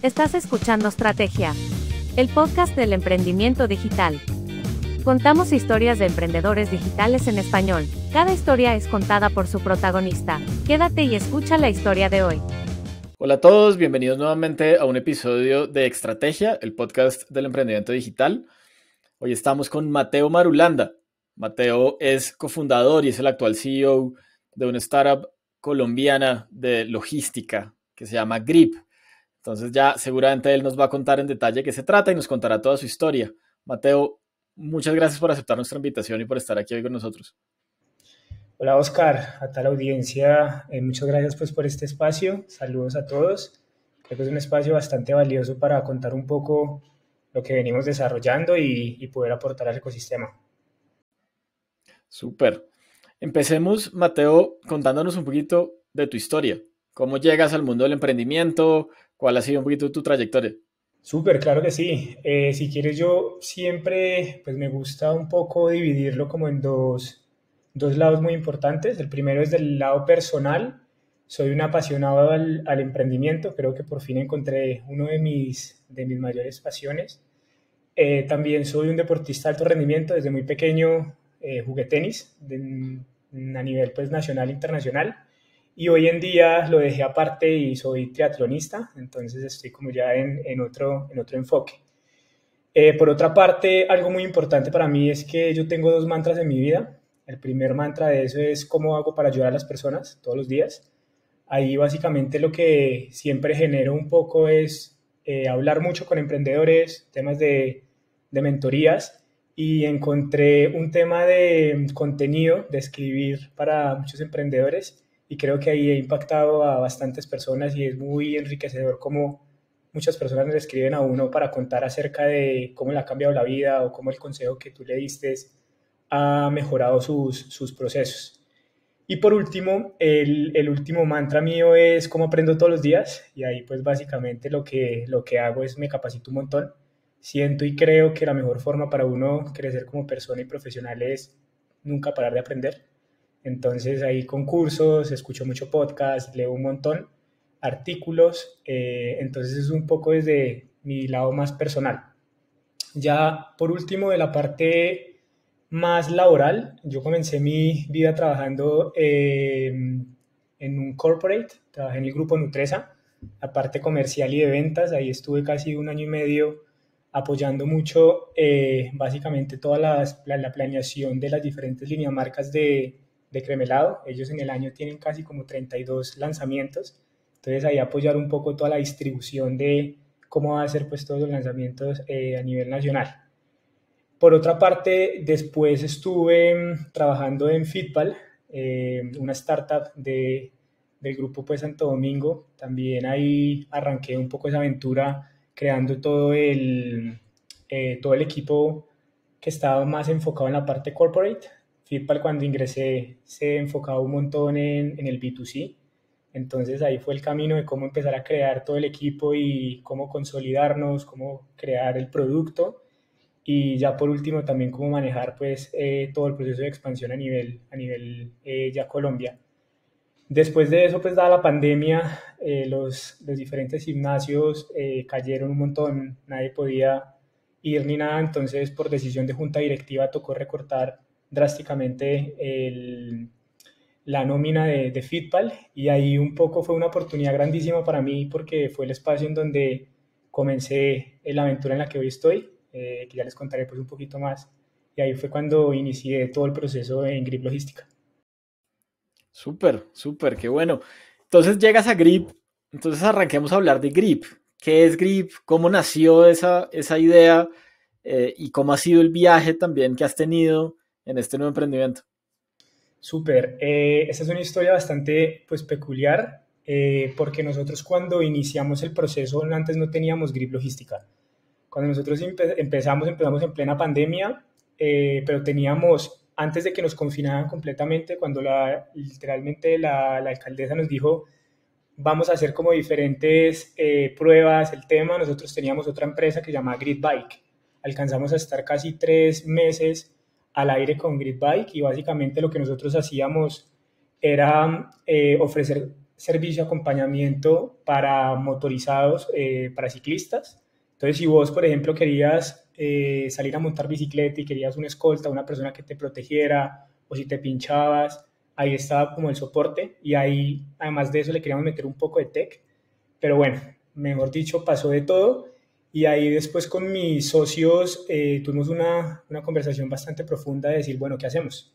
Estás escuchando Estrategia, el podcast del emprendimiento digital. Contamos historias de emprendedores digitales en español. Cada historia es contada por su protagonista. Quédate y escucha la historia de hoy. Hola a todos, bienvenidos nuevamente a un episodio de Estrategia, el podcast del emprendimiento digital. Hoy estamos con Mateo Marulanda. Mateo es cofundador y es el actual CEO de una startup colombiana de logística que se llama Grip. Entonces ya seguramente él nos va a contar en detalle qué se trata y nos contará toda su historia. Mateo, muchas gracias por aceptar nuestra invitación y por estar aquí hoy con nosotros. Hola Oscar, a tal audiencia, eh, muchas gracias pues por este espacio. Saludos a todos. Creo que es un espacio bastante valioso para contar un poco lo que venimos desarrollando y, y poder aportar al ecosistema. Súper. Empecemos, Mateo, contándonos un poquito de tu historia. ¿Cómo llegas al mundo del emprendimiento? ¿Cuál ha sido un poquito tu trayectoria? Súper, claro que sí. Eh, si quieres, yo siempre, pues me gusta un poco dividirlo como en dos, dos lados muy importantes. El primero es del lado personal. Soy un apasionado al, emprendimiento. Creo que por fin encontré uno de mis, de mis mayores pasiones. Eh, también soy un deportista de alto rendimiento. Desde muy pequeño eh, jugué tenis a nivel pues, nacional e internacional y hoy en día lo dejé aparte y soy triatlonista, entonces estoy como ya en, otro, en otro enfoque. Eh, por otra parte, algo muy importante para mí es que yo tengo dos mantras en mi vida. El primer mantra de eso es cómo hago para ayudar a las personas todos los días. Ahí básicamente lo que siempre genero un poco es eh, hablar mucho con emprendedores, temas de, de mentorías y encontré un tema de contenido, de escribir para muchos emprendedores y creo que ahí he impactado a bastantes personas y es muy enriquecedor como muchas personas le escriben a uno para contar acerca de cómo le ha cambiado la vida o cómo el consejo que tú le diste ha mejorado sus, sus procesos. Y por último, el, el, último mantra mío es cómo aprendo todos los días y ahí pues básicamente lo que, lo que hago es me capacito un montón. Siento y creo que la mejor forma para uno crecer como persona y profesional es nunca parar de aprender entonces hay concursos, escucho mucho podcast, leo un montón, artículos, eh, entonces es un poco desde mi lado más personal. Ya por último, de la parte más laboral, yo comencé mi vida trabajando eh, en un corporate, trabajé en el grupo Nutresa, la parte comercial y de ventas, ahí estuve casi un año y medio apoyando mucho eh, básicamente toda la, la, planeación de las diferentes líneas marcas de, de Cremelado. Ellos en el año tienen casi como 32 lanzamientos. Entonces ahí apoyar un poco toda la distribución de cómo va a ser pues todos los lanzamientos eh, a nivel nacional. Por otra parte, después estuve mm, trabajando en Fitball, eh, una startup de, del grupo pues Santo Domingo. También ahí arranqué un poco esa aventura creando todo el, eh, todo el equipo que estaba más enfocado en la parte corporate, Fitpal cuando ingresé se enfocaba un montón en, en, el B2C, entonces ahí fue el camino de cómo empezar a crear todo el equipo y cómo consolidarnos, cómo crear el producto. Y ya por último también cómo manejar pues eh, todo el proceso de expansión a nivel, a nivel eh, ya Colombia. Después de eso pues dada la pandemia eh, los, los, diferentes gimnasios eh, cayeron un montón, nadie podía ir ni nada, entonces por decisión de junta directiva tocó recortar drásticamente el, la nómina de, de Fitpal y ahí un poco fue una oportunidad grandísima para mí porque fue el espacio en donde comencé la aventura en la que hoy estoy, eh, que ya les contaré pues un poquito más. Y ahí fue cuando inicié todo el proceso en Grip Logística. Súper, súper, qué bueno. Entonces llegas a Grip, entonces arranquemos a hablar de Grip. ¿Qué es Grip? ¿Cómo nació esa, esa idea? Eh, ¿Y cómo ha sido el viaje también que has tenido en este nuevo emprendimiento? Súper. Eh, esta es una historia bastante pues, peculiar eh, porque nosotros cuando iniciamos el proceso antes no teníamos grip logística. Cuando nosotros empe empezamos, empezamos en plena pandemia, eh, pero teníamos, antes de que nos confinaran completamente, cuando la, literalmente la, la alcaldesa nos dijo, vamos a hacer como diferentes eh, pruebas, el tema, nosotros teníamos otra empresa que se llama Grid Bike. Alcanzamos a estar casi tres meses al aire con Grid Bike y básicamente lo que nosotros hacíamos era eh, ofrecer servicio de acompañamiento para motorizados, eh, para ciclistas. Entonces, si vos, por ejemplo, querías eh, salir a montar bicicleta y querías una escolta, una persona que te protegiera, o si te pinchabas, ahí estaba como el soporte y ahí, además de eso, le queríamos meter un poco de tech. Pero bueno, mejor dicho, pasó de todo. Y ahí después con mis socios eh, tuvimos una, una conversación bastante profunda de decir, bueno, ¿qué hacemos?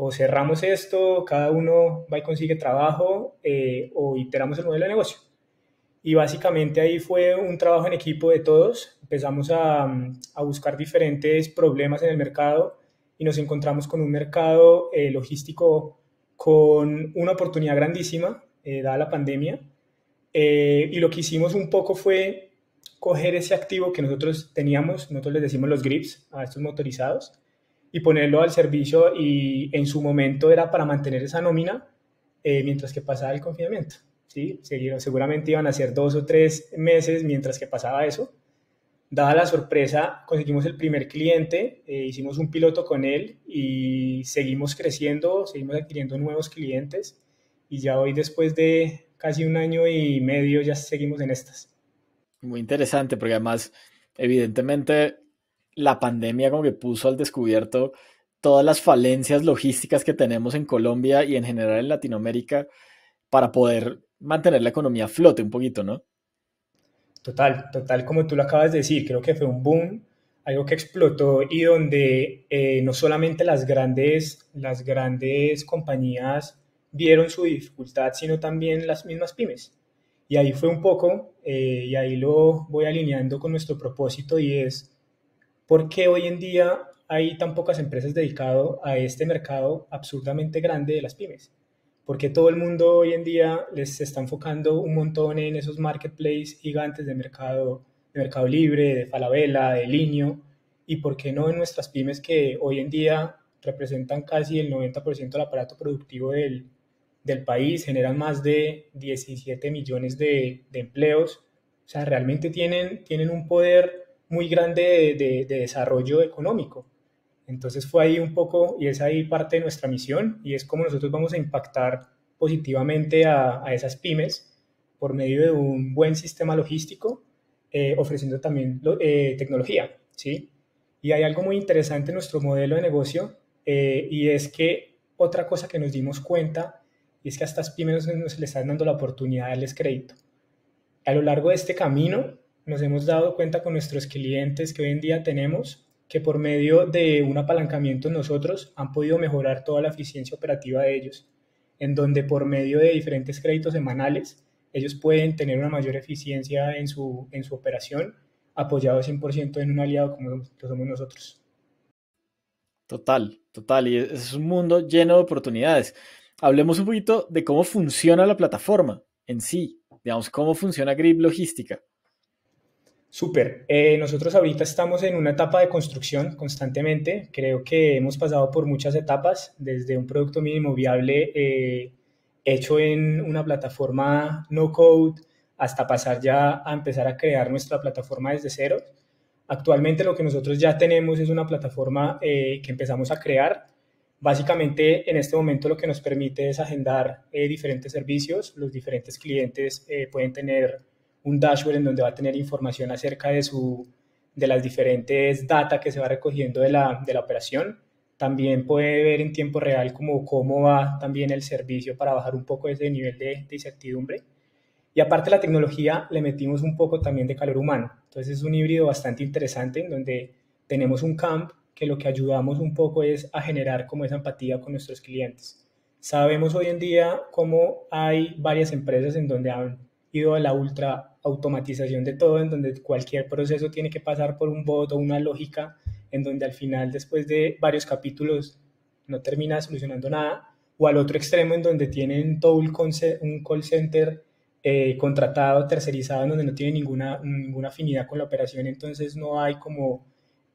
o cerramos esto, cada uno va y consigue trabajo eh, o iteramos el modelo de negocio. Y básicamente ahí fue un trabajo en equipo de todos. Empezamos a, a buscar diferentes problemas en el mercado y nos encontramos con un mercado eh, logístico con una oportunidad grandísima, dada la pandemia. y lo que hicimos un poco fue coger ese activo que nosotros teníamos, nosotros les decimos los grips a estos motorizados, y ponerlo al servicio y en su momento era para mantener esa nómina eh, mientras que pasaba el confinamiento. ¿sí? Seguramente iban a ser dos o tres meses mientras que pasaba eso. Dada la sorpresa, conseguimos el primer cliente, eh, hicimos un piloto con él y seguimos creciendo, seguimos adquiriendo nuevos clientes y ya hoy después de casi un año y medio ya seguimos en estas. Muy interesante porque además evidentemente la pandemia como que puso al descubierto todas las falencias logísticas que tenemos en Colombia y en general en Latinoamérica para poder mantener la economía a flote un poquito, ¿no? Total, total, como tú lo acabas de decir, creo que fue un boom, algo que explotó y donde eh, no solamente las grandes, las grandes compañías vieron su dificultad, sino también las mismas pymes. Y ahí fue un poco, eh, y ahí lo voy alineando con nuestro propósito y es ¿Por qué hoy en día hay tan pocas empresas dedicadas a este mercado absurdamente grande de las pymes? Porque todo el mundo hoy en día les está enfocando un montón en esos marketplaces gigantes de mercado, de mercado libre, de Falabella, de Linio, y por qué no en nuestras pymes que hoy en día representan casi el 90% del aparato productivo del, del, país, generan más de 17 millones de, de, empleos, o sea, realmente tienen, tienen un poder muy grande de, desarrollo económico. Entonces fue ahí un poco, y es ahí parte de nuestra misión, y es como nosotros vamos a impactar positivamente a, esas pymes por medio de un buen sistema logístico, eh, ofreciendo también eh, tecnología, ¿sí? Y hay algo muy interesante en nuestro modelo de negocio, eh, y es que otra cosa que nos dimos cuenta, y es que a estas pymes nos, les están dando la oportunidad de darles crédito. A lo largo de este camino, nos hemos dado cuenta con nuestros clientes que hoy en día tenemos que por medio de un apalancamiento nosotros han podido mejorar toda la eficiencia operativa de ellos, en donde por medio de diferentes créditos semanales ellos pueden tener una mayor eficiencia en su, en su operación, apoyado 100% en un aliado como lo somos nosotros. Total, total, y es un mundo lleno de oportunidades. Hablemos un poquito de cómo funciona la plataforma en sí, digamos, cómo funciona Grip Logística. Súper. Eh, nosotros ahorita estamos en una etapa de construcción constantemente. Creo que hemos pasado por muchas etapas, desde un producto mínimo viable eh, hecho en una plataforma no code hasta pasar ya a empezar a crear nuestra plataforma desde cero. Actualmente lo que nosotros ya tenemos es una plataforma eh, que empezamos a crear. Básicamente en este momento lo que nos permite es agendar diferentes servicios. Los diferentes clientes pueden tener un dashboard en donde va a tener información acerca de, su, de las diferentes data que se va recogiendo de la, de la operación. También puede ver en tiempo real como cómo va también el servicio para bajar un poco ese nivel de, de incertidumbre. Y aparte la tecnología le metimos un poco también de calor humano. Entonces es un híbrido bastante interesante en donde tenemos un camp que lo que ayudamos un poco es a generar como esa empatía con nuestros clientes. Sabemos hoy en día cómo hay varias empresas en donde han ido a la ultra automatización de todo, en donde cualquier proceso tiene que pasar por un bot o una lógica, en donde al final, después de varios capítulos, no termina solucionando nada, o al otro extremo, en donde tienen todo un call center eh, contratado, tercerizado, en donde no tiene ninguna, ninguna afinidad con la operación, entonces no hay como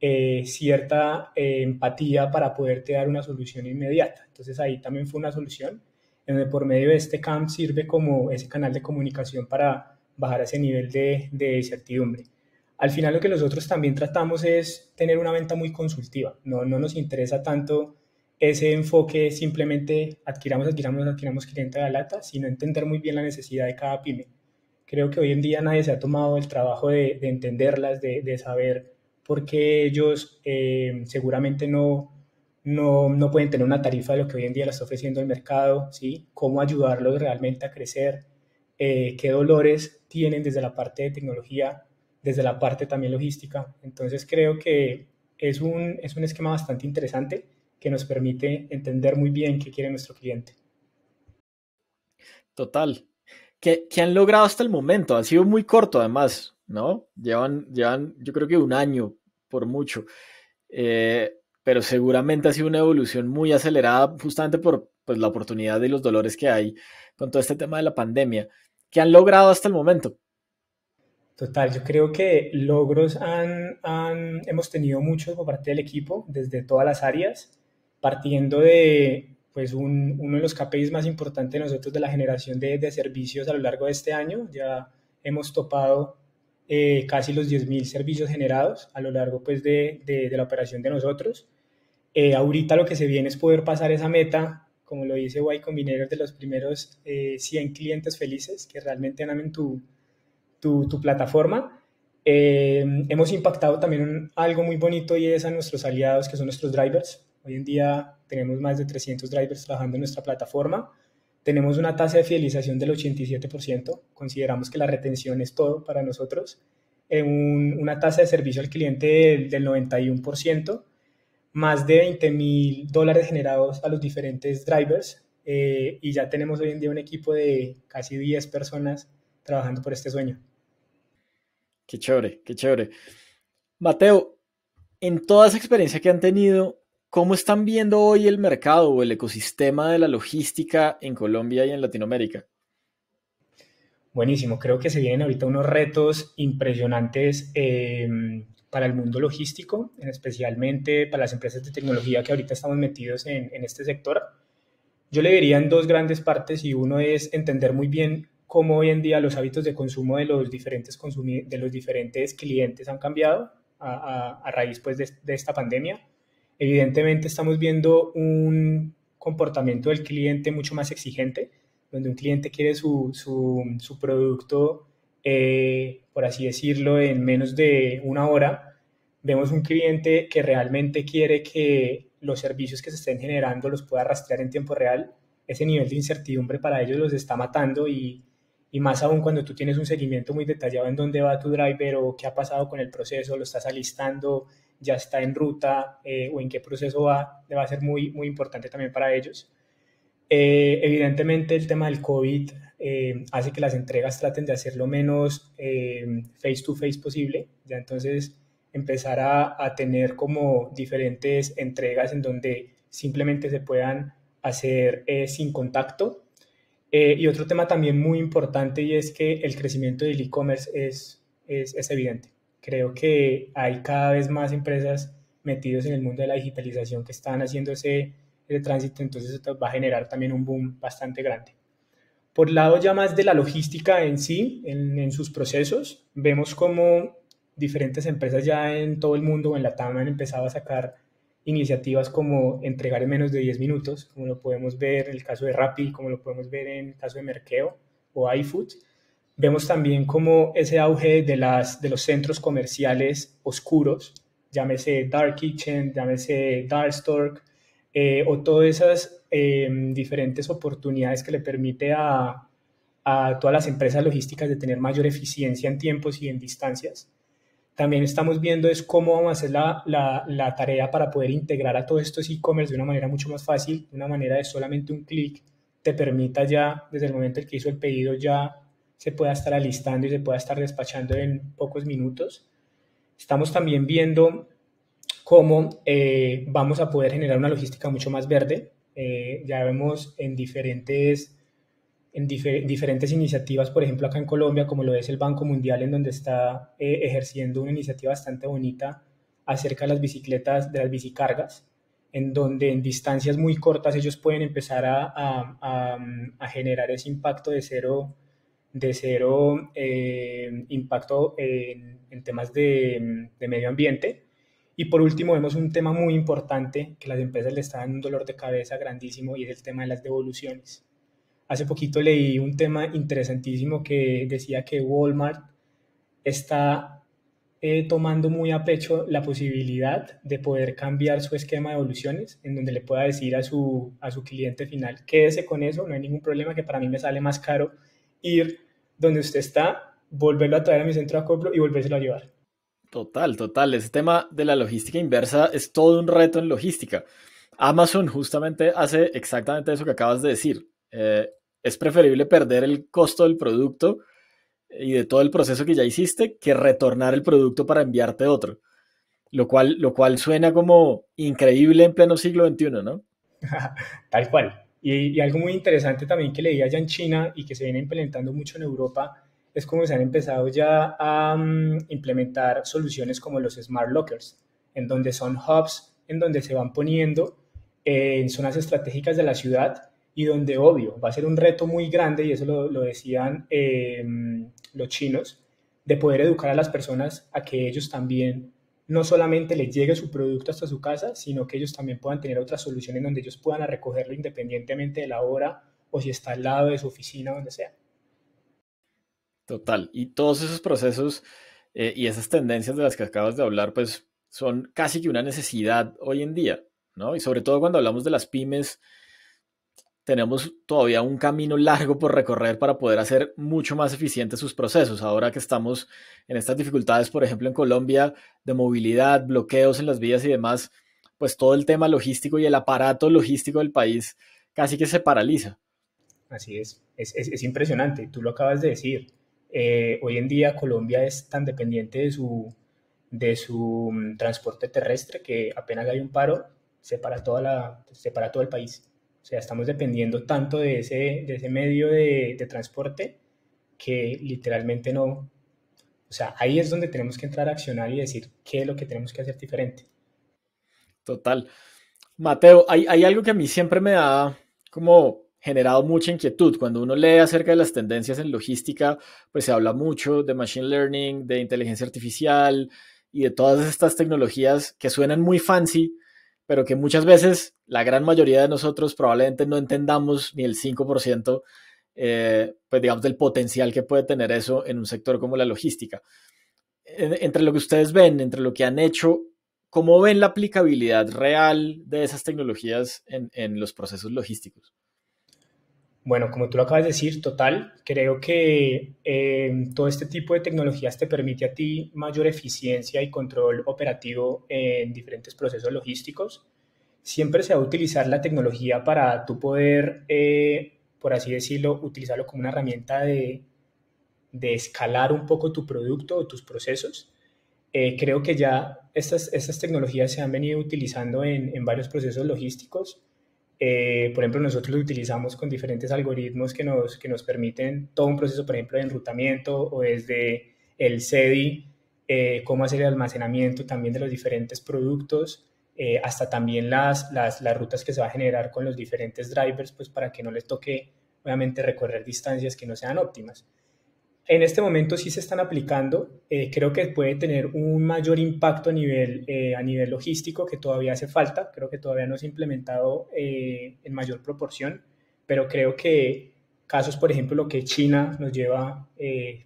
eh, cierta eh, empatía para poderte dar una solución inmediata. Entonces ahí también fue una solución en donde por medio de este camp sirve como ese canal de comunicación para bajar ese nivel de, de incertidumbre. Al final lo que nosotros también tratamos es tener una venta muy consultiva, no, no nos interesa tanto ese enfoque simplemente adquiramos, adquiramos, adquiramos cliente a la lata, sino entender muy bien la necesidad de cada pyme. Creo que hoy en día nadie se ha tomado el trabajo de, entenderlas, de, saber por qué ellos eh, seguramente no, no, no, pueden tener una tarifa de lo que hoy en día les está ofreciendo el mercado, ¿sí? cómo ayudarlos realmente a crecer, eh, qué dolores tienen desde la parte de tecnología, desde la parte también logística. Entonces creo que es un, es un esquema bastante interesante que nos permite entender muy bien qué quiere nuestro cliente. Total. ¿Qué, han logrado hasta el momento? Ha sido muy corto además, ¿no? Llevan, llevan yo creo que un año por mucho. Eh, pero seguramente ha sido una evolución muy acelerada justamente por pues, la oportunidad y los dolores que hay con todo este tema de la pandemia. ¿Qué han logrado hasta el momento? Total, yo creo que logros han, hemos tenido muchos por parte del equipo, desde todas las áreas partiendo de pues uno de los KPIs más importantes de nosotros de la generación de, servicios a lo largo de este año. Ya hemos topado eh, casi los 10.000 servicios generados a lo largo pues, de, la operación de nosotros. Eh, ahorita lo que se viene es poder pasar esa meta, como lo dice Y Combinator, de los primeros 100 eh, clientes felices que realmente amen tu, tu, plataforma. hemos impactado también algo muy bonito y es a nuestros aliados que son nuestros drivers. Hoy en día tenemos más de 300 drivers trabajando en nuestra plataforma. Tenemos una tasa de fidelización del 87%. Consideramos que la retención es todo para nosotros. una tasa de servicio al cliente del, 91%. Más de 20 mil dólares generados a los diferentes drivers. Eh, y ya tenemos hoy en día un equipo de casi 10 personas trabajando por este sueño. Qué chévere, qué chévere. Mateo, en toda esa experiencia que han tenido, ¿Cómo están viendo hoy el mercado o el ecosistema de la logística en Colombia y en Latinoamérica? Buenísimo, creo que se vienen ahorita unos retos impresionantes em, para el mundo logístico, especialmente para las empresas de tecnología que ahorita estamos metidos en, este sector. Yo le diría en dos grandes partes y uno es entender muy bien cómo hoy en día los hábitos de consumo de los diferentes, de los diferentes clientes han cambiado a, raíz pues, de esta pandemia Evidentemente estamos viendo un comportamiento del cliente mucho más exigente, donde un cliente quiere su, su, producto, eh, por así decirlo, en menos de una hora. Vemos un cliente que realmente quiere que los servicios que se estén generando los pueda rastrear en tiempo real. Ese nivel de incertidumbre para ellos los está matando y, y más aún cuando tú tienes un seguimiento muy detallado en dónde va tu driver o qué ha pasado con el proceso, lo estás alistando, ya está en ruta eh, o en qué proceso va, va a ser muy, muy importante también para ellos. Eh, evidentemente el tema del COVID eh, hace que las entregas traten de hacer lo menos face to face posible, ya entonces empezar a, a, tener como diferentes entregas en donde simplemente se puedan hacer sin contacto. y otro tema también muy importante y es que el crecimiento del e-commerce es, es, es evidente creo que hay cada vez más empresas metidas en el mundo de la digitalización que están haciendo ese, tránsito, entonces esto va a generar también un boom bastante grande. Por lado ya más de la logística en sí, en, sus procesos, vemos como diferentes empresas ya en todo el mundo o en la TAM han empezado a sacar iniciativas como entregar en menos de 10 minutos, como lo podemos ver en el caso de Rappi, como lo podemos ver en el caso de Merkeo o iFood, Vemos también como ese auge de, las, de los centros comerciales oscuros, llámese Dark Kitchen, llámese Dark Store, eh, o todas esas em, diferentes oportunidades que le permite a, a todas las empresas logísticas de tener mayor eficiencia en tiempos y en distancias. También estamos viendo es cómo vamos a hacer la, la, la tarea para poder integrar a todos estos e-commerce de una manera mucho más fácil, de una manera de solamente un clic te permita ya, desde el momento en que hizo el pedido, ya se pueda estar alistando y se pueda estar despachando en pocos minutos. Estamos también viendo cómo eh, vamos a poder generar una logística mucho más verde. Eh, ya vemos en diferentes, en diferentes iniciativas, por ejemplo acá en Colombia, como lo es el Banco Mundial, en donde está eh, ejerciendo una iniciativa bastante bonita acerca de las bicicletas, de las bicicargas, en donde en distancias muy cortas ellos pueden empezar a, a, a generar ese impacto de cero de cero eh, impacto en, temas de, medio ambiente Y por último, vemos un tema muy importante que las empresas le están dando un dolor de cabeza grandísimo y es el tema de las devoluciones. Hace poquito leí un tema interesantísimo que decía que Walmart está eh, tomando muy a pecho la posibilidad de poder cambiar su esquema de devoluciones, en donde le pueda decir a su, a su cliente final, quédese con eso, no hay ningún problema, que para mí me sale más caro ir donde usted está, volverlo a traer a mi centro de acoplo y volvérselo a llevar. Total, total. Ese tema de la logística inversa es todo un reto en logística. Amazon justamente hace exactamente eso que acabas de decir. Eh, es preferible perder el costo del producto y de todo el proceso que ya hiciste que retornar el producto para enviarte otro. Lo cual, lo cual suena como increíble en pleno siglo XXI, ¿no? Tal cual. Y, algo muy interesante también que leí allá en China y que se viene implementando mucho en Europa es como se han empezado ya a mm, implementar soluciones como los smart lockers, en donde son hubs, en donde se van poniendo eh, en zonas estratégicas de la ciudad y donde, obvio, va a ser un reto muy grande, y eso lo, decían em, los chinos, de poder educar a las personas a que ellos también no solamente les llegue su producto hasta su casa, sino que ellos también puedan tener otras soluciones donde ellos puedan recogerlo independientemente de la hora o si está al lado de su oficina, donde sea. Total. Y todos esos procesos eh, y esas tendencias de las que acabas de hablar, pues son casi que una necesidad hoy en día, ¿no? Y sobre todo cuando hablamos de las pymes, tenemos todavía un camino largo por recorrer para poder hacer mucho más eficientes sus procesos. Ahora que estamos en estas dificultades, por ejemplo, en Colombia, de movilidad, bloqueos en las vías y demás, pues todo el tema logístico y el aparato logístico del país casi que se paraliza. Así es, es, es impresionante, tú lo acabas de decir eh, hoy en día Colombia es tan dependiente de su, de su mm, transporte terrestre que apenas hay un paro, se para, toda la, se para todo el país. O sea, estamos dependiendo tanto de ese, de ese medio de, transporte que literalmente no... O sea, ahí es donde tenemos que entrar a accionar y decir qué es lo que tenemos que hacer diferente. Total. Mateo, hay, hay algo que a mí siempre me da como generado mucha inquietud. Cuando uno lee acerca de las tendencias en logística, pues se habla mucho de machine learning, de inteligencia artificial y de todas estas tecnologías que suenan muy fancy, pero que muchas veces la gran mayoría de nosotros probablemente no entendamos ni el 5%, eh, pues digamos, del potencial que puede tener eso en un sector como la logística. Entre lo que ustedes ven, entre lo que han hecho, ¿cómo ven la aplicabilidad real de esas tecnologías en los procesos logísticos? Bueno, como tú lo acabas de decir, total, creo que eh, todo este tipo de tecnologías te permite a ti mayor eficiencia y control operativo en diferentes procesos logísticos. Siempre se va a utilizar la tecnología para tú poder, eh, por así decirlo, utilizarlo como una herramienta de, de escalar un poco tu producto o tus procesos. Eh, creo que ya estas, estas tecnologías se han venido utilizando en, en varios procesos logísticos eh, por ejemplo, nosotros lo utilizamos con diferentes algoritmos que nos, que nos permiten todo un proceso, por ejemplo, de enrutamiento o desde el SEDI, eh, cómo hacer el almacenamiento también de los diferentes productos, eh, hasta también las, las, las, rutas que se va a generar con los diferentes drivers, pues para que no les toque, obviamente, recorrer distancias que no sean óptimas. En este momento sí se están aplicando. Eh, creo que puede tener un mayor impacto a nivel, eh, a nivel logístico que todavía hace falta. Creo que todavía no se ha implementado eh, en mayor proporción, pero creo que casos, por ejemplo, lo que China nos lleva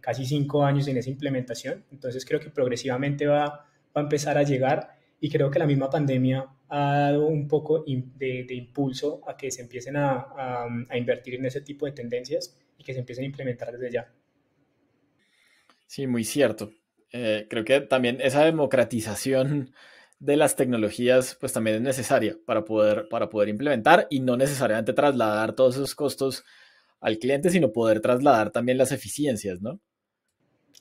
casi cinco años en esa implementación. Entonces creo que progresivamente va, va a empezar a llegar y creo que la misma pandemia ha dado un poco de, impulso a que se empiecen a, a, a invertir en ese tipo de tendencias y que se empiecen a implementar desde ya. Sí, muy cierto. Eh, creo que también esa democratización de las tecnologías pues también es necesaria para poder, para poder implementar y no necesariamente trasladar todos esos costos al cliente, sino poder trasladar también las eficiencias, ¿no?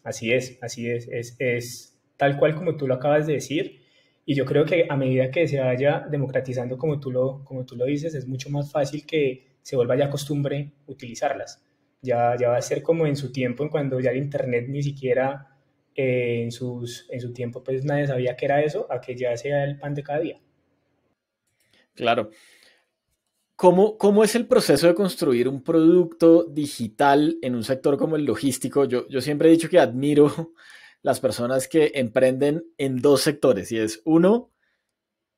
Así es, así es, es, es tal cual como tú lo acabas de decir. Y yo creo que a medida que se vaya democratizando como tú lo, como tú lo dices, es mucho más fácil que se vuelva ya costumbre utilizarlas. Ya, ya va a ser como en su tiempo, en cuando ya el Internet ni siquiera eh, en, sus, en su tiempo pues nadie sabía que era eso, a que ya sea el pan de cada día. Claro. ¿Cómo, ¿Cómo, es el proceso de construir un producto digital en un sector como el logístico? Yo, yo siempre he dicho que admiro las personas que emprenden en dos sectores y es uno,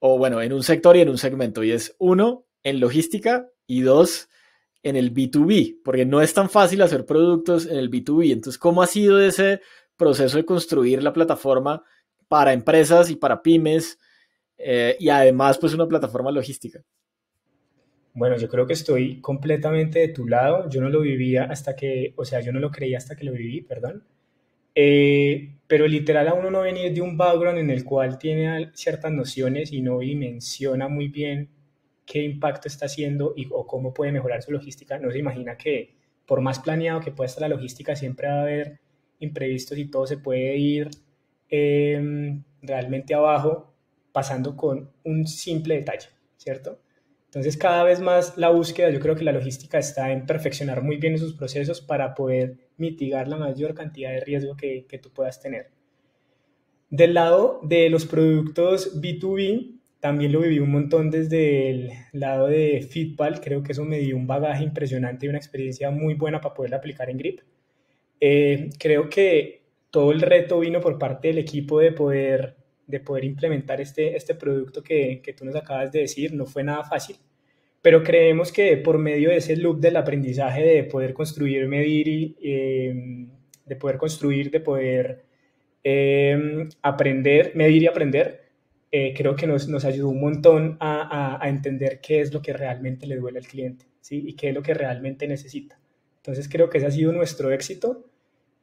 o bueno, en un sector y en un segmento y es uno, en logística y dos, en el B2B, porque no es tan fácil hacer productos en el B2B. Entonces, ¿cómo ha sido ese proceso de construir la plataforma para empresas y para pymes eh, y además pues una plataforma logística? Bueno, yo creo que estoy completamente de tu lado. Yo no lo vivía hasta que, o sea, yo no lo creía hasta que lo viví, perdón. Eh, pero literal a uno no venir de un background en el cual tiene ciertas nociones y no dimensiona muy bien qué impacto está haciendo y, o cómo puede mejorar su logística, no se imagina que por más planeado que pueda estar la logística, siempre va a haber imprevistos y todo se puede ir em, realmente abajo pasando con un simple detalle, ¿cierto? Entonces, cada vez más la búsqueda, yo creo que la logística está en perfeccionar muy bien esos procesos para poder mitigar la mayor cantidad de riesgo que, que tú puedas tener. Del lado de los productos B2B, también lo viví un montón desde el lado de Fitball, creo que eso me dio un bagaje impresionante y una experiencia muy buena para poder aplicar en Grip. Eh, creo que todo el reto vino por parte del equipo de poder, de poder implementar este, este producto que, que tú nos acabas de decir. No fue nada fácil, pero creemos que por medio de ese loop del aprendizaje de poder construir, medir eh, de poder construir, de poder eh, aprender, medir y aprender, eh, creo que nos, nos, ayudó un montón a, a, entender qué es lo que realmente le duele al cliente ¿sí? y qué es lo que realmente necesita. Entonces creo que ese ha sido nuestro éxito.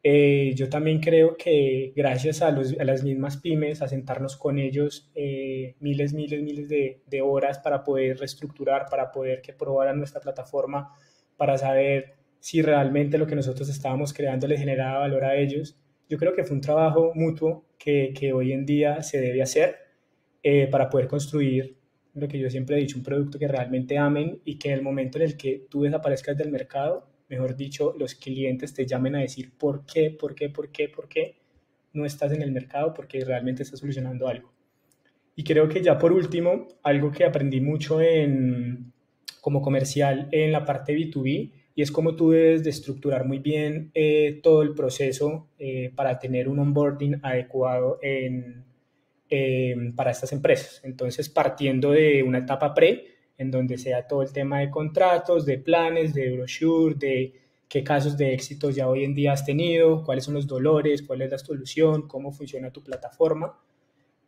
Eh, yo también creo que gracias a, los, a, las mismas pymes, a sentarnos con ellos eh, miles, miles, miles de, de, horas para poder reestructurar, para poder que probaran nuestra plataforma, para saber si realmente lo que nosotros estábamos creando les generaba valor a ellos. Yo creo que fue un trabajo mutuo que, que hoy en día se debe hacer eh, para poder construir lo que yo siempre he dicho, un producto que realmente amen y que en el momento en el que tú desaparezcas del mercado, mejor dicho, los clientes te llamen a decir por qué, por qué, por qué, por qué no estás en el mercado, porque realmente estás solucionando algo. Y creo que ya por último, algo que aprendí mucho en, como comercial en la parte B2B, y es como tú debes de estructurar muy bien eh, todo el proceso eh, para tener un onboarding adecuado en, Em, para estas empresas. Entonces, partiendo de una etapa pre, en donde sea todo el tema de contratos, de planes, de brochure, de qué casos de éxito ya hoy en día has tenido, cuáles son los dolores, cuál es la solución, cómo funciona tu plataforma,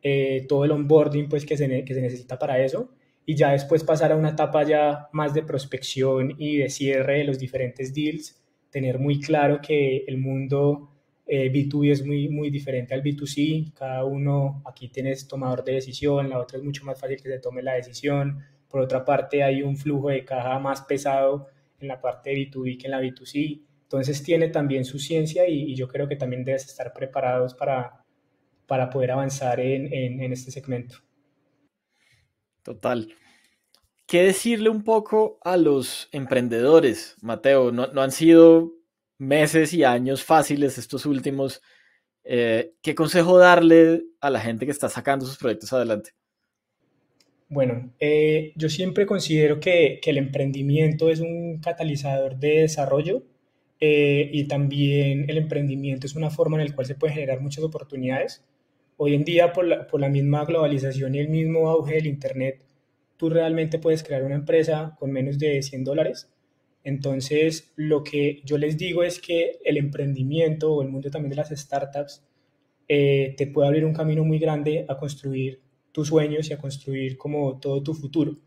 eh, todo el onboarding pues, que, se, que se necesita para eso, y ya después pasar a una etapa ya más de prospección y de cierre de los diferentes deals, tener muy claro que el mundo eh, B2B es muy, muy diferente al B2C, cada uno, aquí tienes tomador de decisión, la otra es mucho más fácil que se tome la decisión, por otra parte hay un flujo de caja más pesado en la parte de B2B que en la B2C, entonces tiene también su ciencia y, yo creo que también debes estar preparados para, para poder avanzar en, en, este segmento. Total. ¿Qué decirle un poco a los emprendedores, Mateo? No, no han sido meses y años fáciles estos últimos, eh, ¿qué consejo darle a la gente que está sacando sus proyectos adelante? Bueno, eh, yo siempre considero que, que, el emprendimiento es un catalizador de desarrollo eh, y también el emprendimiento es una forma en la cual se puede generar muchas oportunidades. Hoy en día, por la, por la misma globalización y el mismo auge del Internet, tú realmente puedes crear una empresa con menos de 100 dólares entonces, lo que yo les digo es que el emprendimiento o el mundo también de las startups eh, te puede abrir un camino muy grande a construir tus sueños y a construir como todo tu futuro.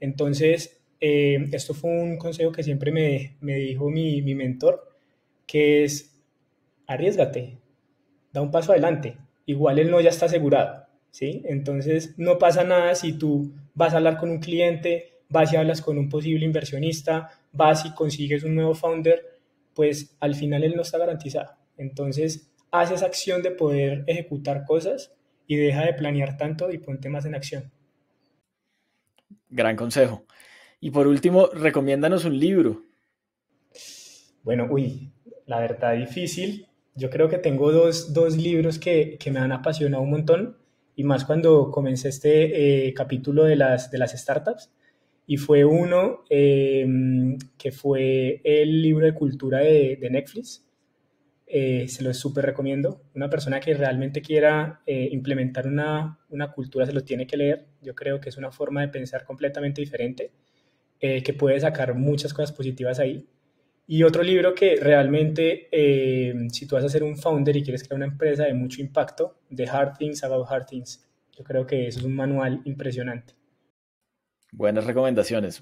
Entonces, eh, esto fue un consejo que siempre me, me dijo mi, mi, mentor, que es arriesgate, da un paso adelante. Igual él no ya está asegurado, ¿sí? Entonces, no pasa nada si tú vas a hablar con un cliente, vas y hablas con un posible inversionista, vas y consigues un nuevo founder, pues al final él no está garantizado. Entonces, haz esa acción de poder ejecutar cosas y deja de planear tanto y ponte más en acción. Gran consejo. Y por último, recomiéndanos un libro. Bueno, uy, la verdad difícil. Yo creo que tengo dos, dos libros que, que, me han apasionado un montón y más cuando comencé este eh, capítulo de las, de las startups y fue uno em, que fue el libro de cultura de, Netflix. eh, se lo súper recomiendo. Una persona que realmente quiera eh, implementar una, una, cultura se lo tiene que leer. Yo creo que es una forma de pensar completamente diferente, eh, que puede sacar muchas cosas positivas ahí. Y otro libro que realmente, si tú vas a ser un founder y quieres crear una empresa de mucho impacto, The Hard Things About Hard Things. Yo creo que eso es un manual impresionante. Buenas recomendaciones.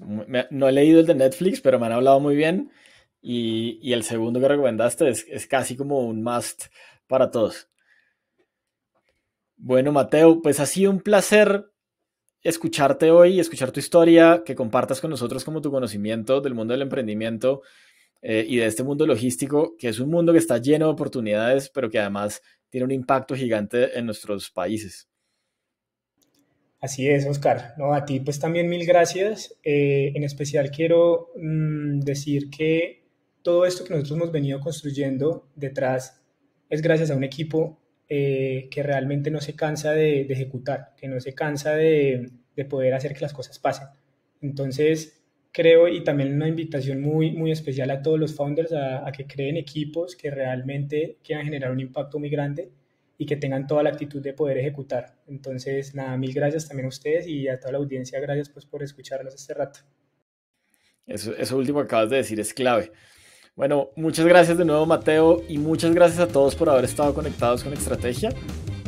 No he leído el de Netflix, pero me han hablado muy bien. Y, el segundo que recomendaste es, casi como un must para todos. Bueno, Mateo, pues ha sido un placer escucharte hoy, escuchar tu historia, que compartas con nosotros como tu conocimiento del mundo del emprendimiento eh, y de este mundo logístico, que es un mundo que está lleno de oportunidades, pero que además tiene un impacto gigante en nuestros países. Así es, Oscar. No, a ti pues también mil gracias. Eh, en especial quiero mm, decir que todo esto que nosotros hemos venido construyendo detrás es gracias a un equipo eh, que realmente no se cansa de, ejecutar, que no se cansa de, poder hacer que las cosas pasen. Entonces, creo, y también una invitación muy, muy especial a todos los founders a, que creen equipos que realmente quieran generar un impacto muy grande y que tengan toda la actitud de poder ejecutar. Entonces, nada, mil gracias también a ustedes y a toda la audiencia, gracias pues por escucharnos este rato. Eso, eso último que acabas de decir es clave. Bueno, muchas gracias de nuevo Mateo y muchas gracias a todos por haber estado conectados con Estrategia.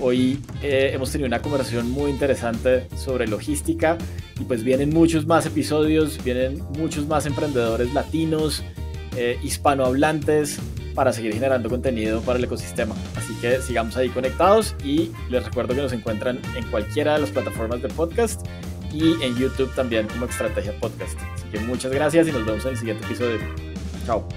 Hoy eh, hemos tenido una conversación muy interesante sobre logística y pues vienen muchos más episodios, vienen muchos más emprendedores latinos, eh, hispanohablantes para seguir generando contenido para el ecosistema. Así que sigamos ahí conectados y les recuerdo que nos encuentran en cualquiera de las plataformas de podcast y en YouTube también como Estrategia Podcast. Así que muchas gracias y nos vemos en el siguiente episodio. Chao.